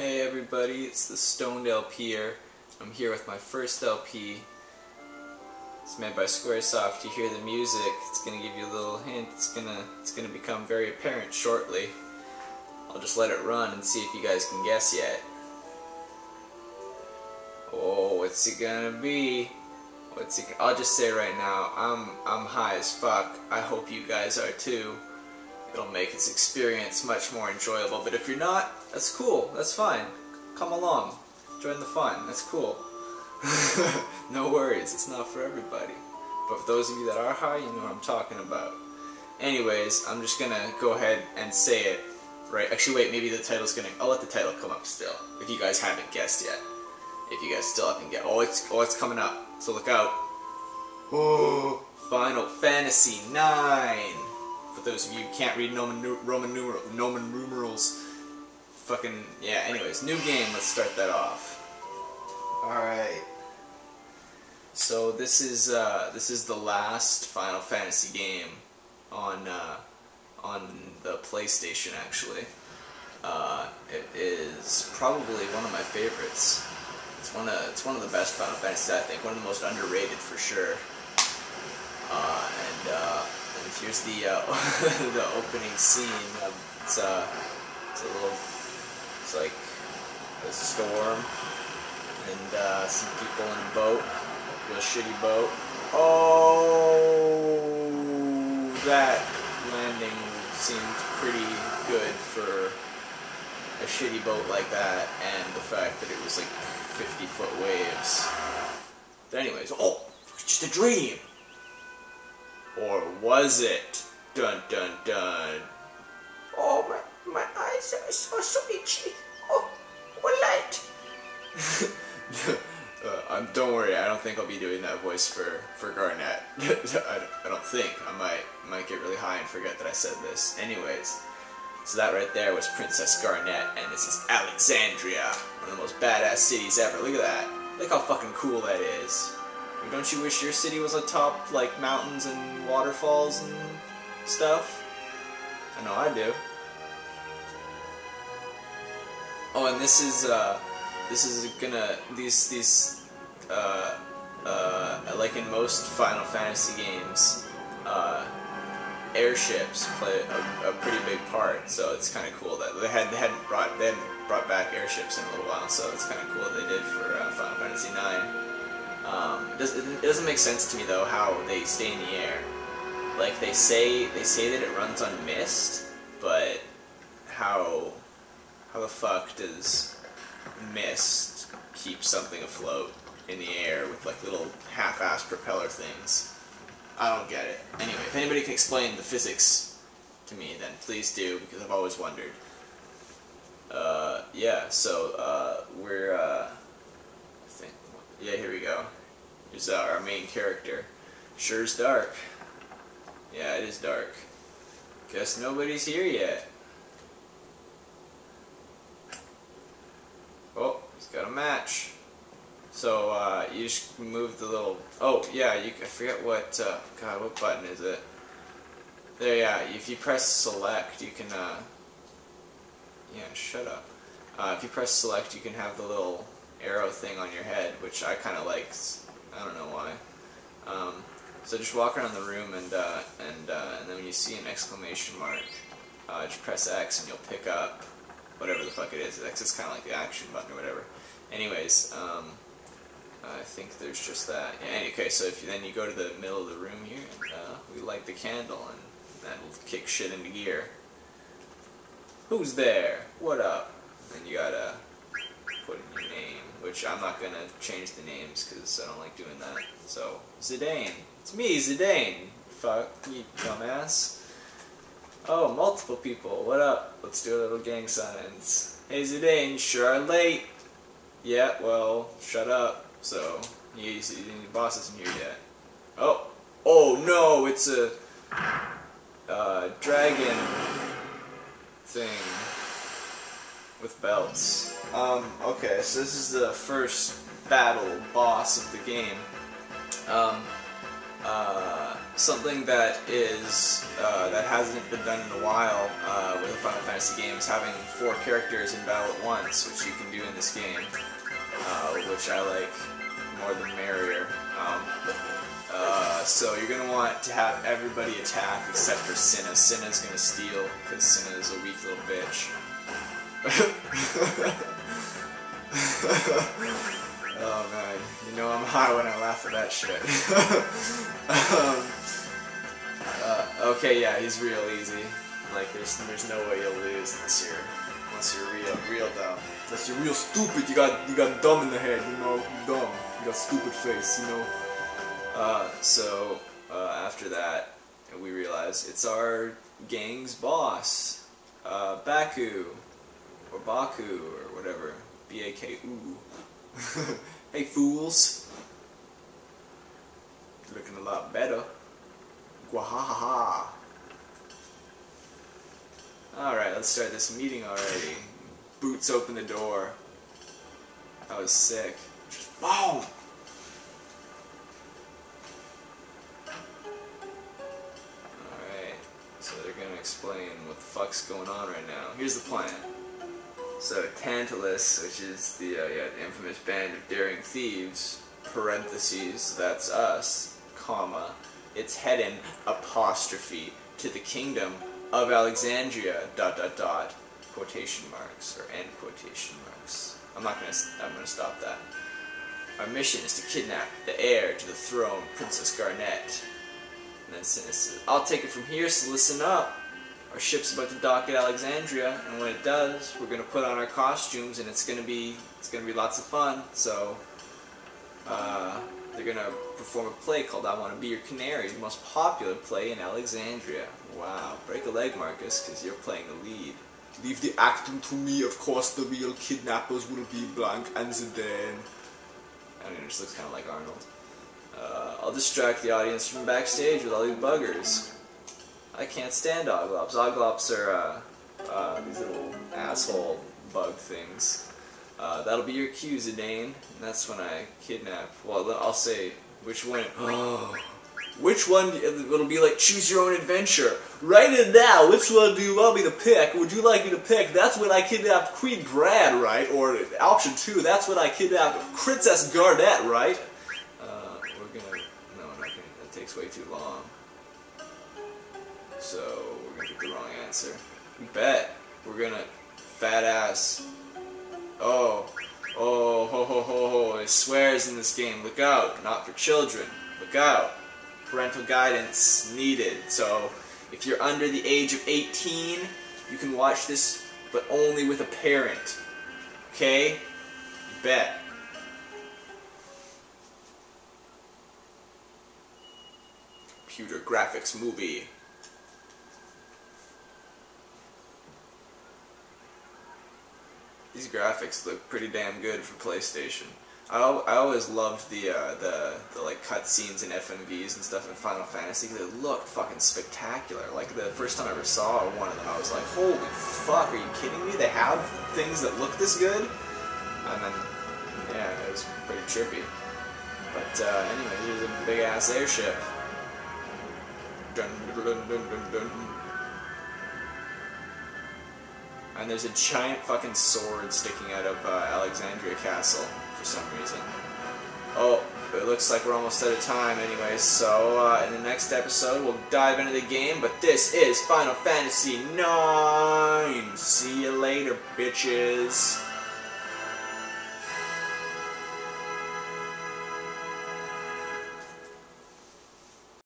Hey everybody, it's the Stoned LPer. I'm here with my first LP. It's made by Squaresoft. You hear the music, it's gonna give you a little hint. It's gonna it's gonna become very apparent shortly. I'll just let it run and see if you guys can guess yet. Oh, what's it gonna be? What's it? I'll just say right now, I'm I'm high as fuck. I hope you guys are too. It'll make this experience much more enjoyable. But if you're not, that's cool. That's fine. Come along. Join the fun. That's cool. no worries. It's not for everybody. But for those of you that are high, you know what I'm talking about. Anyways, I'm just gonna go ahead and say it. Right. Actually, wait. Maybe the title's gonna. I'll let the title come up still. If you guys haven't guessed yet. If you guys still haven't guessed. Oh, it's oh, it's coming up. So look out. Oh, Final Fantasy 9. For those of you who can't read Roman, Roman, numeral, Roman numerals, fucking, yeah, anyways, new game, let's start that off. Alright. So this is, uh, this is the last Final Fantasy game on, uh, on the PlayStation, actually. Uh, it is probably one of my favorites. It's one of, it's one of the best Final Fantasies, I think. One of the most underrated, for sure. Uh, and, uh, here's the uh, the opening scene. Of, it's uh, it's a little, it's like a storm and uh, some people in a boat, a shitty boat. Oh, that landing seemed pretty good for a shitty boat like that, and the fact that it was like 50 foot waves. But anyways, oh, just a dream. Or was it? Dun dun dun. Oh, my, my eyes are so, so itchy. Oh, what light? uh, um, don't worry, I don't think I'll be doing that voice for, for Garnet. I, I don't think. I might, might get really high and forget that I said this. Anyways, so that right there was Princess Garnet, and this is Alexandria, one of the most badass cities ever. Look at that. Look how fucking cool that is. Don't you wish your city was atop, like, mountains and waterfalls and stuff? I know I do. Oh, and this is, uh, this is gonna, these, these, uh, uh, like in most Final Fantasy games, uh, airships play a, a, pretty big part, so it's kind of cool that they had they hadn't brought they hadn't brought back airships in a little while, so it's kind of cool they did for uh, Final Fantasy IX. Um, it, does, it doesn't make sense to me though how they stay in the air. Like they say, they say that it runs on mist, but how how the fuck does mist keep something afloat in the air with like little half-assed propeller things? I don't get it. Anyway, if anybody can explain the physics to me, then please do because I've always wondered. Uh, yeah, so uh, we're. Uh, yeah, here we go is our main character. Sure is dark. Yeah, it is dark. Guess nobody's here yet. Oh, he's got a match. So, uh, you just move the little... Oh, yeah, you, I forget what... Uh, God, what button is it? There, yeah, if you press select, you can... Uh, yeah, shut up. Uh, if you press select, you can have the little arrow thing on your head, which I kind of like. I don't know why. Um, so just walk around the room and uh, and uh, and then when you see an exclamation mark, uh, just press X and you'll pick up whatever the fuck it is. X is kind of like the action button or whatever. Anyways, um, I think there's just that. Yeah, okay, so if you, then you go to the middle of the room here and uh, we light the candle and that'll kick shit into gear. Who's there? What up? And you gotta put in your name which I'm not going to change the names because I don't like doing that. So, Zidane. It's me, Zidane. Fuck, you dumbass. Oh, multiple people. What up? Let's do a little gang signs. Hey, Zidane, sure are late. Yeah, well, shut up. So, you, you, the boss isn't here yet. Oh, oh no, it's a uh, dragon thing with belts. Um, okay, so this is the first battle boss of the game. Um, uh, something that is uh, that hasn't been done in a while uh, with a Final Fantasy game is having four characters in battle at once, which you can do in this game, uh, which I like more than merrier. Um, uh, so you're gonna want to have everybody attack except for Cinna. Cinna's gonna steal because Cinna is a weak little bitch. oh man, you know I'm high when I laugh at that shit. um, uh, okay, yeah, he's real easy. Like there's there's no way you'll lose unless you're unless you're real real dumb. Unless you're real stupid, you got you got dumb in the head, you know, dumb. You got stupid face, you know. Uh, so uh, after that, we realize it's our gang's boss, uh, Baku, or Baku, or whatever. B-A-K-U. hey, fools. Looking a lot better. Gwahaha. Alright, let's start this meeting already. Boots open the door. That was sick. Just boom! Alright, so they're gonna explain what the fuck's going on right now. Here's the plan. So Tantalus, which is the, uh, yeah, the infamous band of daring thieves, parentheses, that's us, comma, it's heading, apostrophe, to the kingdom of Alexandria, dot dot dot, quotation marks, or end quotation marks. I'm not gonna, I'm gonna stop that. Our mission is to kidnap the heir to the throne, Princess Garnet. And then Cinna says, I'll take it from here, so listen up. Our ship's about to dock at Alexandria, and when it does, we're gonna put on our costumes, and it's gonna be it's gonna be lots of fun. So, uh, they're gonna perform a play called "I Want to Be Your Canary," the most popular play in Alexandria. Wow, break a leg, Marcus, because you're playing the lead. Leave the acting to me. Of course, the real kidnappers will be Blank and Zidane. I mean, it just looks kind of like Arnold. Uh, I'll distract the audience from backstage with all these buggers. I can't stand Oglops. Oglops are uh, uh, these little asshole bug things. Uh, that'll be your cue, Zidane. And that's when I kidnap. Well, I'll say which one. which one? It'll be like choose your own adventure. Write it down. Which one do you want me to pick? Would you like me to pick? That's when I kidnapped Queen Brahne, right? Or option two. That's when I kidnapped Princess Garnet, right? Uh, we're gonna. No, I'm not gonna. That takes way too long. So we're gonna get the wrong answer. Bet. We're gonna fat ass. Oh, oh, ho, ho, ho, ho. It swears in this game. Look out. Not for children. Look out. Parental guidance needed. So if you're under the age of 18, you can watch this, but only with a parent. Okay? Bet. Computer graphics movie. These graphics look pretty damn good for PlayStation. I, I always loved the, uh, the, the like cutscenes and FMVs and stuff in Final Fantasy because it looked fucking spectacular. Like the first time I ever saw one of them, I was like, holy fuck, are you kidding me? They have things that look this good? And then, yeah, it was pretty trippy. But uh, anyway, here's a big ass airship. Dun, dun, dun. And there's a giant fucking sword sticking out of uh, Alexandria Castle for some reason. Oh, it looks like we're almost out of time anyway, so uh, in the next episode we'll dive into the game, but this is Final Fantasy IX! See you later, bitches!